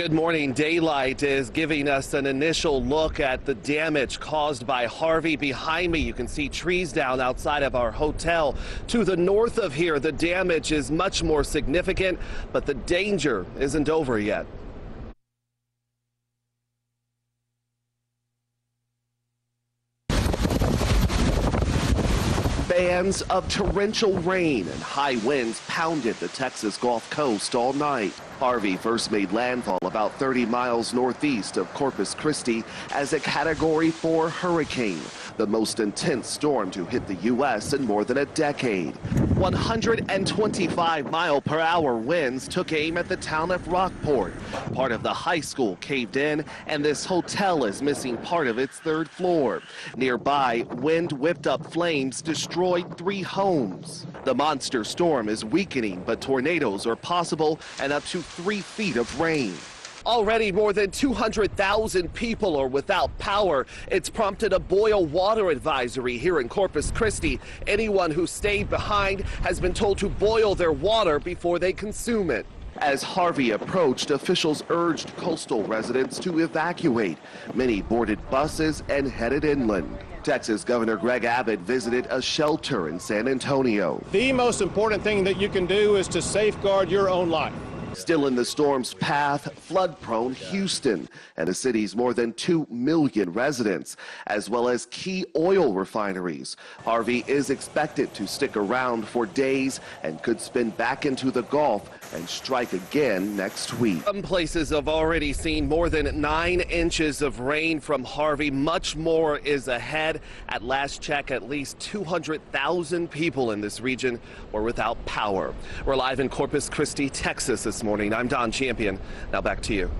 Good morning. Daylight is giving us an initial look at the damage caused by Harvey. Behind me, you can see trees down outside of our hotel. To the north of here, the damage is much more significant, but the danger isn't over yet. Bands of torrential rain and high winds pounded the Texas Gulf Coast all night. Harvey first made landfall about 30 miles northeast of Corpus Christi as a Category 4 hurricane, the most intense storm to hit the U.S. in more than a decade. 125 mile per hour winds took aim at the town of Rockport. Part of the high school caved in, and this hotel is missing part of its third floor. Nearby, wind whipped up flames, destroyed three homes. The monster storm is weakening, but tornadoes are possible and up to three feet of rain. Already more than 200,000 people are without power. It's prompted a boil water advisory here in Corpus Christi. Anyone who stayed behind has been told to boil their water before they consume it. As Harvey approached, officials urged coastal residents to evacuate. Many boarded buses and headed inland. Texas Governor Greg Abbott visited a shelter in San Antonio. The most important thing that you can do is to safeguard your own life. Still in the storm's path, flood-prone Houston and the city's more than 2 million residents, as well as key oil refineries. Harvey is expected to stick around for days and could spin back into the Gulf and strike again next week. Some places have already seen more than nine inches of rain from Harvey. Much more is ahead. At last check, at least 200,000 people in this region were without power. We're live in Corpus Christi, Texas this morning. I'm Don Champion. Now back to you.